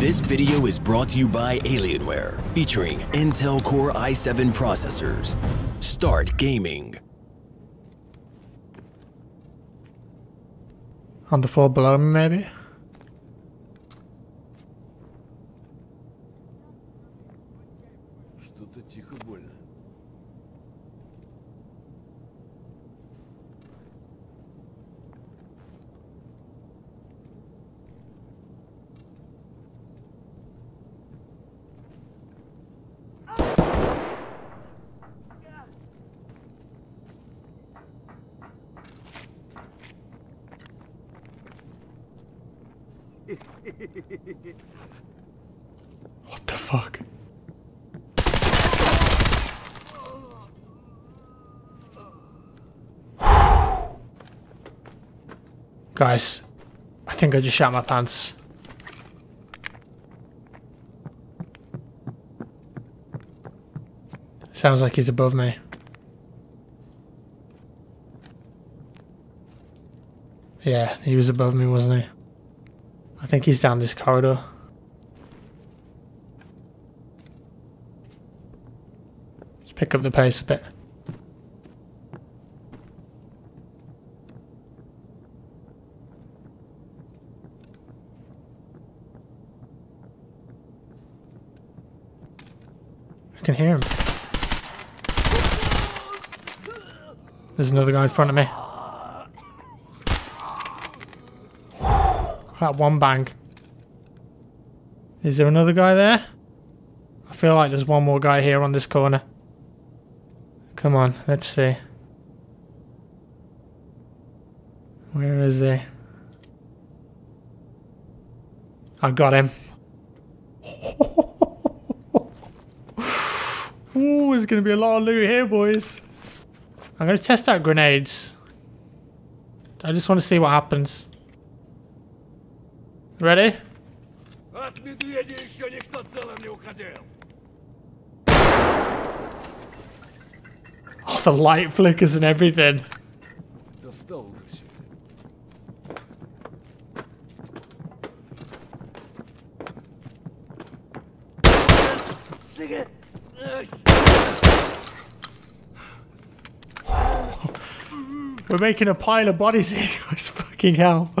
This video is brought to you by Alienware, featuring Intel Core i7 processors. Start gaming. On the floor below me, maybe? What the fuck? Guys, I think I just shot my pants. Sounds like he's above me. Yeah, he was above me, wasn't he? I think he's down this corridor. Let's pick up the pace a bit. I can hear him. There's another guy in front of me. That one bang. Is there another guy there? I feel like there's one more guy here on this corner. Come on, let's see. Where is he? I got him. Ooh, there's gonna be a lot of loot here, boys. I'm gonna test out grenades. I just want to see what happens. Ready? От медведя еще никто целым не уходил. Oh, the light flickers and everything. Достал уже все. Сука! Ах, We're making a pile of bodies here, guys. Fucking hell.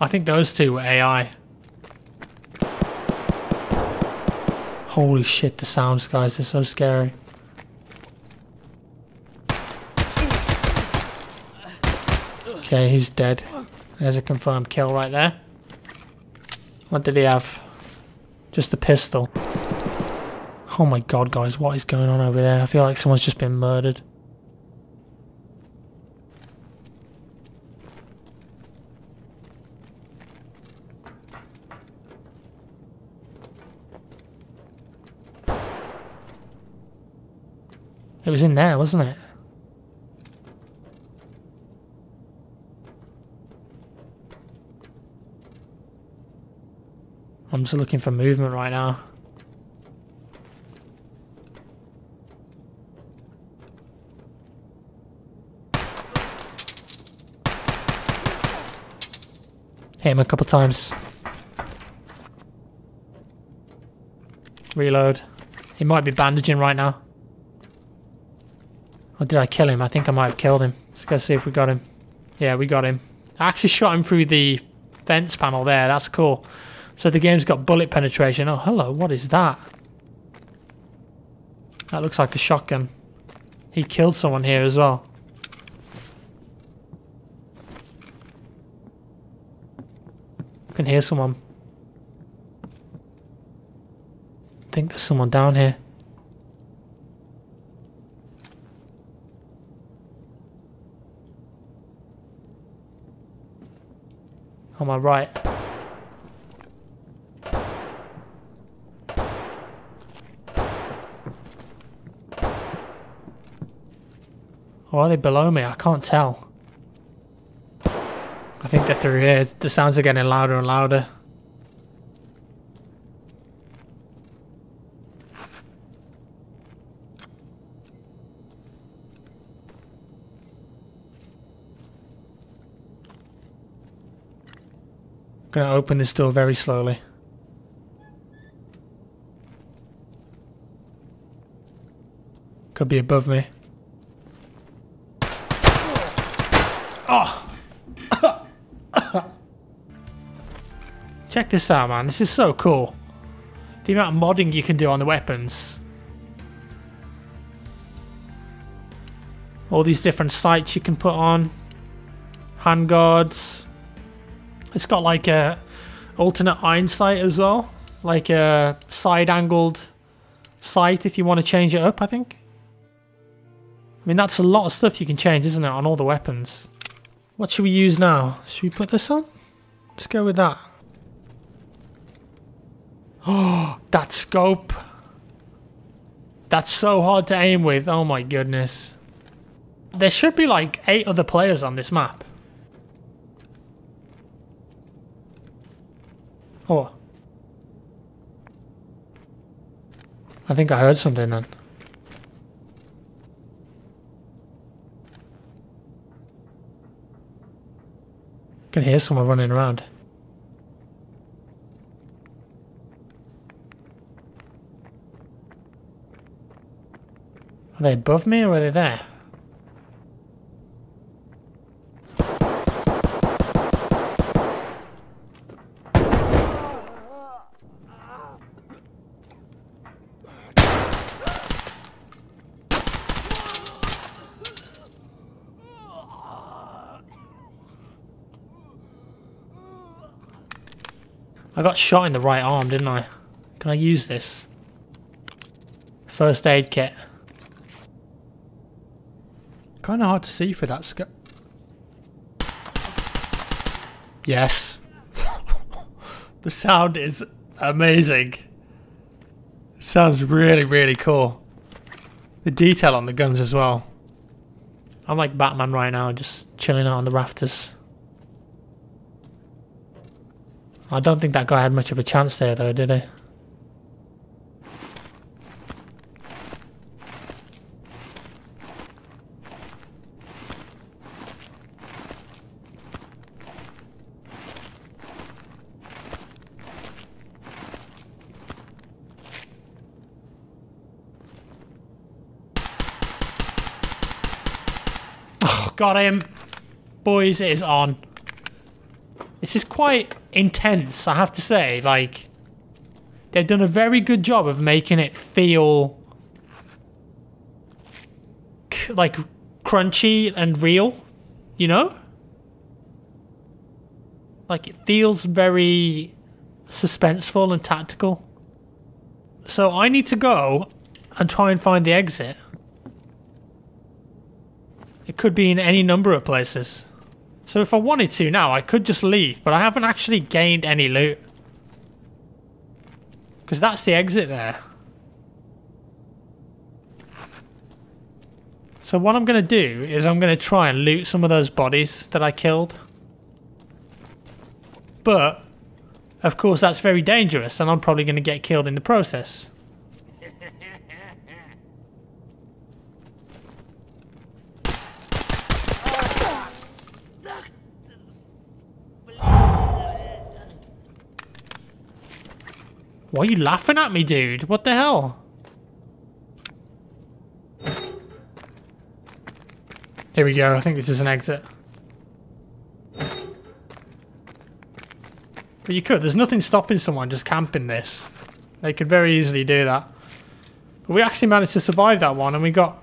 I think those two were AI. Holy shit, the sounds, guys. They're so scary. Okay, he's dead. There's a confirmed kill right there. What did he have? Just a pistol. Oh my god, guys, what is going on over there? I feel like someone's just been murdered. It was in there, wasn't it? I'm just looking for movement right now. Hit him a couple times. Reload. He might be bandaging right now. Or did I kill him? I think I might have killed him. Let's go see if we got him. Yeah, we got him. I actually shot him through the fence panel there. That's cool. So the game's got bullet penetration. Oh, hello. What is that? That looks like a shotgun. He killed someone here as well. I can hear someone. I think there's someone down here. On my right. Or are they below me? I can't tell. I think they're through here. The sounds are getting louder and louder. going to open this door very slowly. Could be above me. Oh! Check this out, man. This is so cool. The amount of modding you can do on the weapons. All these different sights you can put on. Handguards. It's got like a alternate iron sight as well. Like a side angled sight if you want to change it up, I think. I mean, that's a lot of stuff you can change, isn't it, on all the weapons. What should we use now? Should we put this on? Let's go with that. Oh, that scope. That's so hard to aim with. Oh my goodness. There should be like eight other players on this map. Oh. I think I heard something then. can hear someone running around. Are er they above me or are they there? I got shot in the right arm, didn't I? Can I use this? First aid kit. Kind of hard to see for that scope. Yes. the sound is amazing. Sounds really, really cool. The detail on the guns as well. I'm like Batman right now, just chilling out on the rafters. I don't think that guy had much of a chance there though, did he? Oh, got him. Boys, it is on. This is quite intense, I have to say. Like, they've done a very good job of making it feel like crunchy and real, you know? Like, it feels very suspenseful and tactical. So I need to go and try and find the exit. It could be in any number of places. So if I wanted to now, I could just leave, but I haven't actually gained any loot. Because that's the exit there. So what I'm going to do is I'm going to try and loot some of those bodies that I killed. But, of course, that's very dangerous, and I'm probably going to get killed in the process. Why are you laughing at me, dude? What the hell? Here we go. I think this is an exit. But you could. There's nothing stopping someone just camping this. They could very easily do that. But we actually managed to survive that one and we got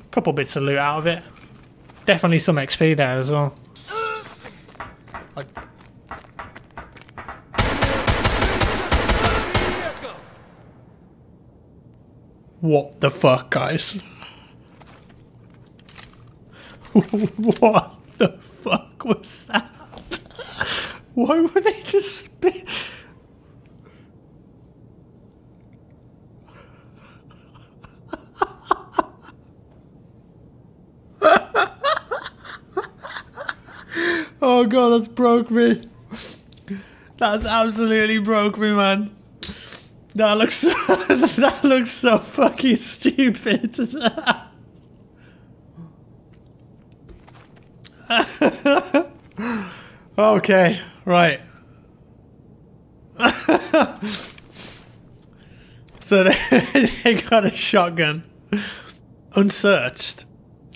a couple bits of loot out of it. Definitely some XP there as well. What the fuck, guys? what the fuck was that? Why were they just spit? oh god, that's broke me. That's absolutely broke me, man. That looks so, that looks so fucking stupid. okay, right. so they, they got a shotgun. unsearched.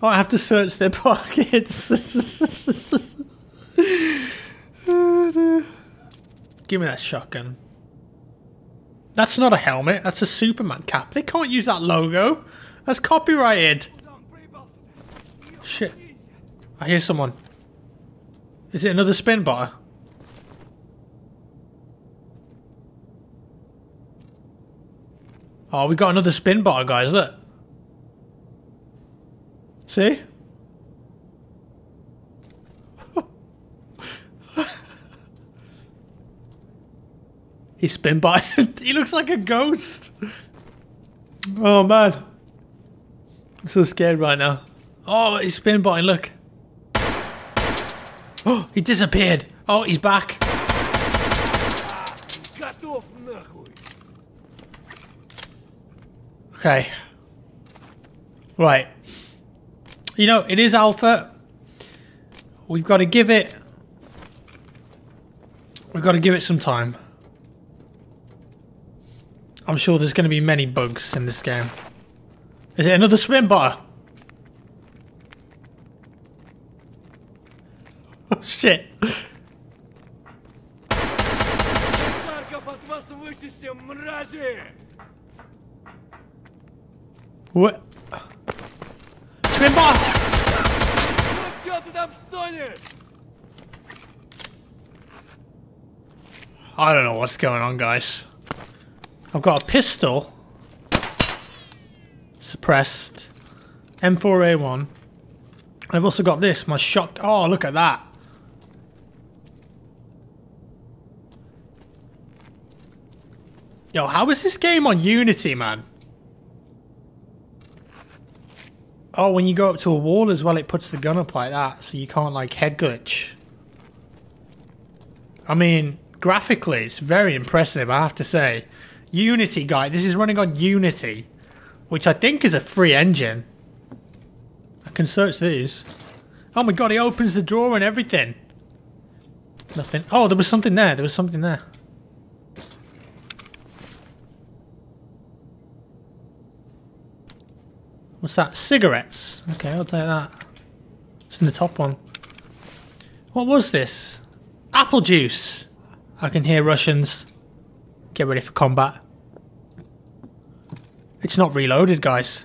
Oh, I have to search their pockets. Give me that shotgun. That's not a helmet. That's a Superman cap. They can't use that logo. That's copyrighted. Shit. I hear someone. Is it another spin bot? Oh, we got another spin bot, guys. Look. See? He spin by. he looks like a ghost. Oh man. I'm so scared right now. Oh, he's spin by. Look. Oh, he disappeared. Oh, he's back. Okay. Right. You know, it is alpha. We've got to give it... We've got to give it some time. I'm sure there's going to be many bugs in this game. Is it another swim bar? Oh, shit. What? Spin bot! I don't know what's going on, guys. I've got a pistol. Suppressed. M4A1. I've also got this, my shot. Oh, look at that. Yo, how is this game on Unity, man? Oh, when you go up to a wall as well, it puts the gun up like that, so you can't, like, head glitch. I mean, graphically, it's very impressive, I have to say. Unity, guy, this is running on Unity, which I think is a free engine. I can search these. Oh my god, he opens the drawer and everything. Nothing. Oh, there was something there. There was something there. What's that? Cigarettes. Okay, I'll take that. It's in the top one. What was this? Apple juice. I can hear Russians. Get ready for combat. It's not reloaded, guys.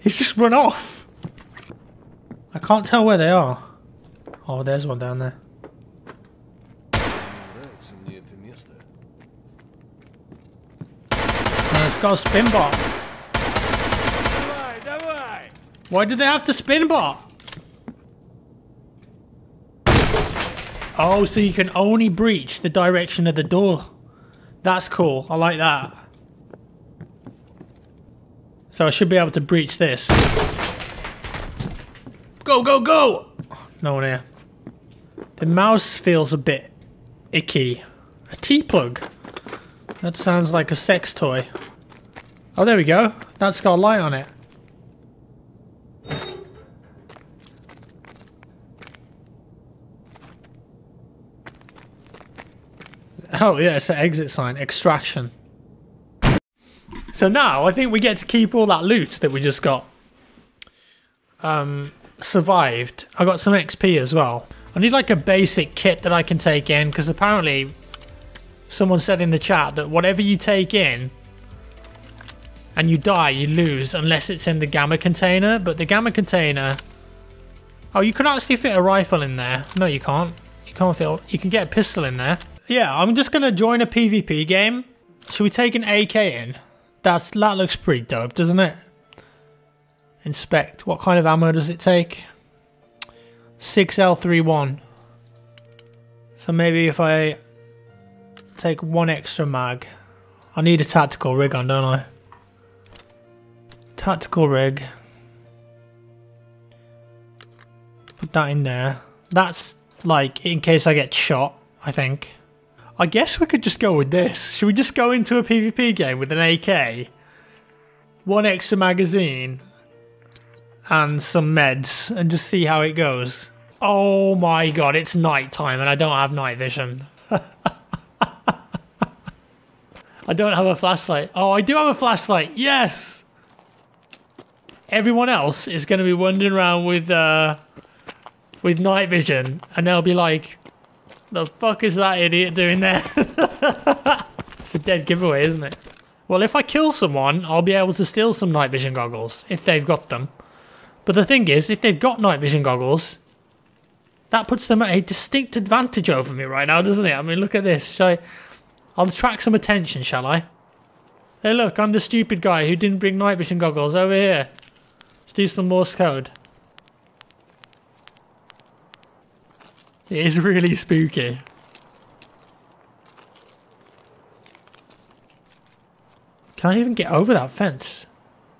He's just run off. I can't tell where they are. Oh, there's one down there. It's got a spin bot. Why do they have to spin bot? Oh, so you can only breach the direction of the door. That's cool. I like that. So I should be able to breach this. Go, go, go! No one here. The mouse feels a bit icky. A T-plug. That sounds like a sex toy. Oh, there we go. That's got a light on it. Oh yeah, it's an exit sign. Extraction. So now I think we get to keep all that loot that we just got. Um, survived. I got some XP as well. I need like a basic kit that I can take in because apparently someone said in the chat that whatever you take in and you die, you lose unless it's in the gamma container. But the gamma container. Oh, you can actually fit a rifle in there. No, you can't. You can't fit. You can get a pistol in there. Yeah, I'm just gonna join a PvP game. Should we take an AK in? That's that looks pretty dope, doesn't it? Inspect. What kind of ammo does it take? 6L31. So maybe if I take one extra mag. I need a tactical rig on, don't I? Tactical rig. Put that in there. That's like in case I get shot, I think. I guess we could just go with this. Should we just go into a PvP game with an AK, one extra magazine, and some meds, and just see how it goes? Oh my god, it's night time and I don't have night vision. I don't have a flashlight. Oh, I do have a flashlight. Yes! Everyone else is going to be wandering around with uh, with night vision and they'll be like, the fuck is that idiot doing there? it's a dead giveaway, isn't it? Well, if I kill someone, I'll be able to steal some night vision goggles, if they've got them. But the thing is, if they've got night vision goggles, that puts them at a distinct advantage over me right now, doesn't it? I mean, look at this. Shall I... I'll attract some attention, shall I? Hey, look, I'm the stupid guy who didn't bring night vision goggles. Over here. Let's do some Morse code. It is really spooky. Can I even get over that fence?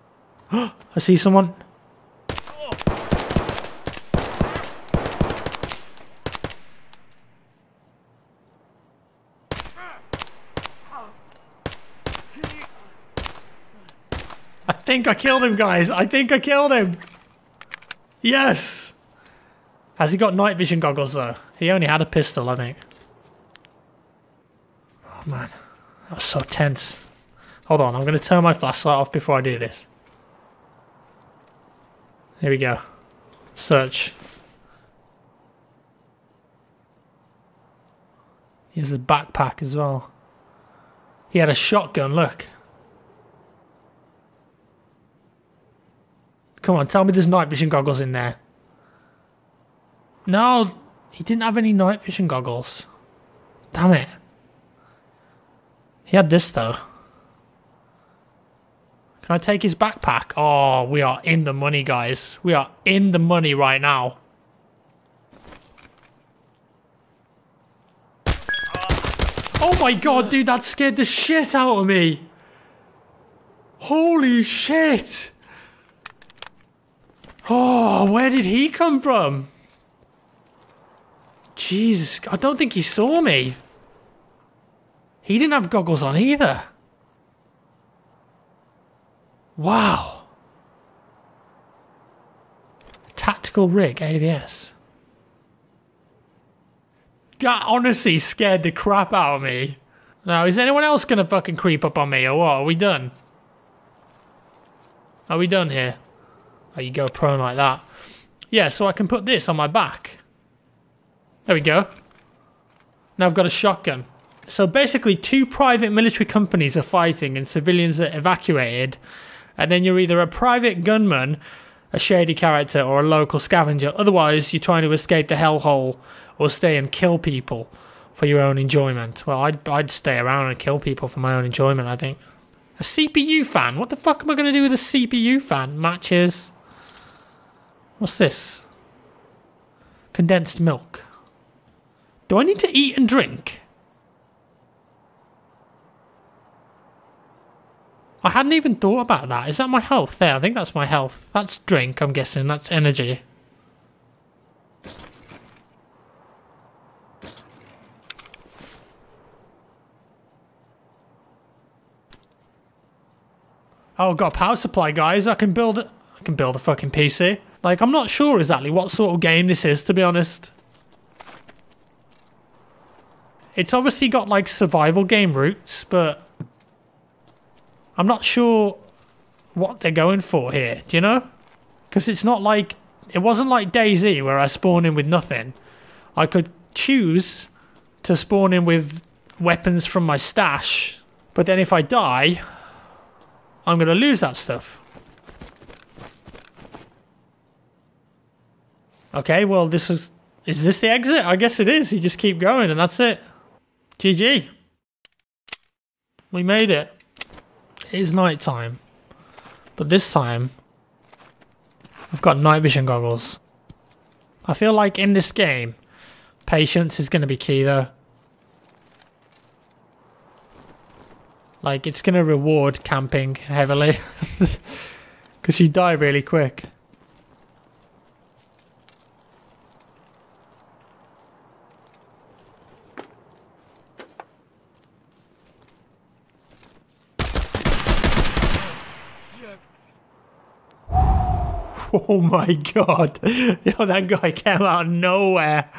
I see someone. I think I killed him, guys. I think I killed him. Yes. Has he got night vision goggles, though? He only had a pistol, I think. Oh, man. That was so tense. Hold on, I'm going to turn my flashlight off before I do this. Here we go. Search. He has a backpack as well. He had a shotgun, look. Come on, tell me there's night vision goggles in there. No, he didn't have any night vision goggles. Damn it. He had this though. Can I take his backpack? Oh, we are in the money, guys. We are in the money right now. Oh my god, dude, that scared the shit out of me. Holy shit. Oh, where did he come from? Jesus, I don't think he saw me. He didn't have goggles on either. Wow. Tactical rig, AVS. That honestly scared the crap out of me. Now, is anyone else gonna fucking creep up on me or what? Are we done? Are we done here? Oh, you go prone like that. Yeah, so I can put this on my back. There we go. Now I've got a shotgun. So basically, two private military companies are fighting and civilians are evacuated and then you're either a private gunman, a shady character, or a local scavenger. Otherwise, you're trying to escape the hellhole or stay and kill people for your own enjoyment. Well, I'd, I'd stay around and kill people for my own enjoyment, I think. A CPU fan? What the fuck am I going to do with a CPU fan? Matches. What's this? Condensed milk. Do I need to eat and drink? I hadn't even thought about that. Is that my health? There, I think that's my health. That's drink, I'm guessing. That's energy. Oh, I've got a power supply, guys. I can build it. I can build a fucking PC. Like, I'm not sure exactly what sort of game this is, to be honest. It's obviously got, like, survival game roots, but... I'm not sure what they're going for here, do you know? Because it's not like... It wasn't like DayZ where I spawn in with nothing. I could choose to spawn in with weapons from my stash. But then if I die, I'm going to lose that stuff. Okay, well this is... Is this the exit? I guess it is. You just keep going and that's it. GG. We made it. It is night time. But this time, I've got night vision goggles. I feel like in this game, patience is going to be key though. Like, it's going to reward camping heavily. Because you die really quick. Oh my god. Yo, that guy came out of nowhere.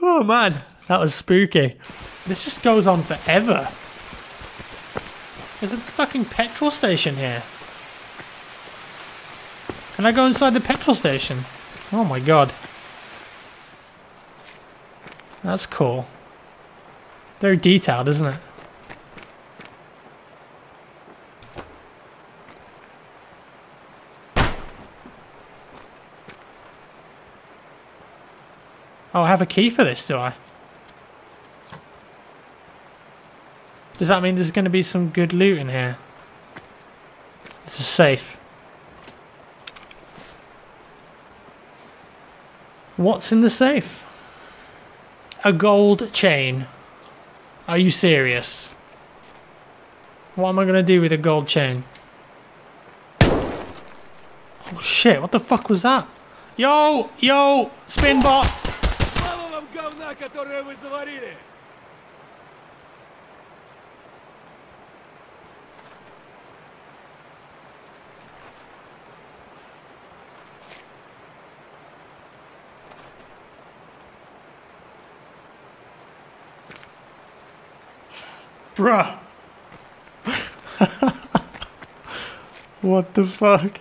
Oh man, that was spooky. This just goes on forever. There's a fucking petrol station here. Can I go inside the petrol station? Oh my god. That's cool. Very detailed, isn't it? Oh, I have a key for this, do I? Does that mean there's going to be some good loot in here? It's a safe. What's in the safe? A gold chain. Are you serious? What am I going to do with a gold chain? Oh shit, what the fuck was that? Yo! Yo! Spin bot! говна, которое вы заварили! Bruh. what the fuck?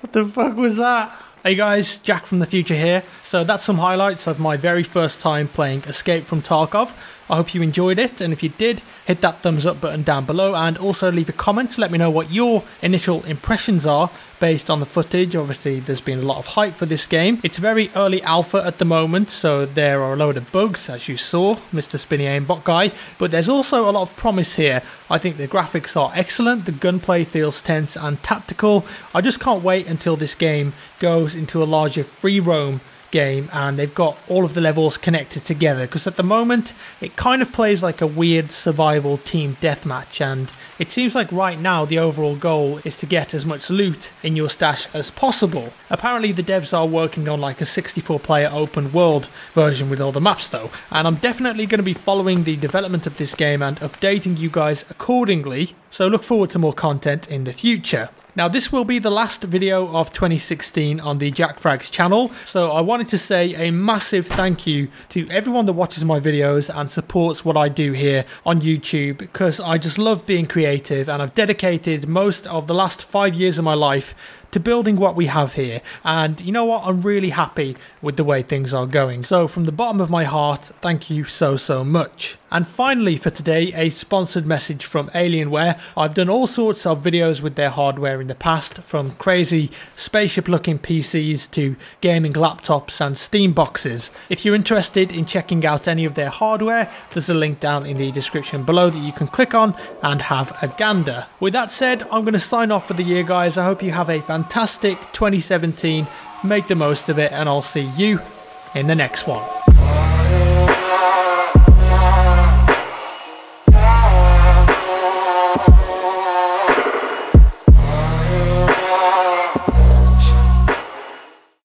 What the fuck was that? Hey guys, Jack from the future here. So that's some highlights of my very first time playing Escape from Tarkov. I hope you enjoyed it, and if you did, hit that thumbs up button down below and also leave a comment to let me know what your initial impressions are based on the footage. Obviously, there's been a lot of hype for this game. It's very early alpha at the moment, so there are a load of bugs, as you saw, Mr. Spinny Aimbot guy, but there's also a lot of promise here. I think the graphics are excellent, the gunplay feels tense and tactical. I just can't wait until this game goes into a larger free roam game and they've got all of the levels connected together because at the moment it kind of plays like a weird survival team deathmatch and it seems like right now the overall goal is to get as much loot in your stash as possible. Apparently the devs are working on like a 64 player open world version with all the maps though and I'm definitely going to be following the development of this game and updating you guys accordingly so look forward to more content in the future. Now this will be the last video of 2016 on the Jack Frags channel, so I wanted to say a massive thank you to everyone that watches my videos and supports what I do here on YouTube because I just love being creative and I've dedicated most of the last five years of my life to building what we have here. And you know what? I'm really happy with the way things are going. So from the bottom of my heart, thank you so, so much. And finally for today, a sponsored message from Alienware. I've done all sorts of videos with their hardware in the past, from crazy spaceship looking PCs to gaming laptops and Steam boxes. If you're interested in checking out any of their hardware, there's a link down in the description below that you can click on and have a gander. With that said, I'm going to sign off for the year guys. I hope you have a fantastic 2017. Make the most of it and I'll see you in the next one.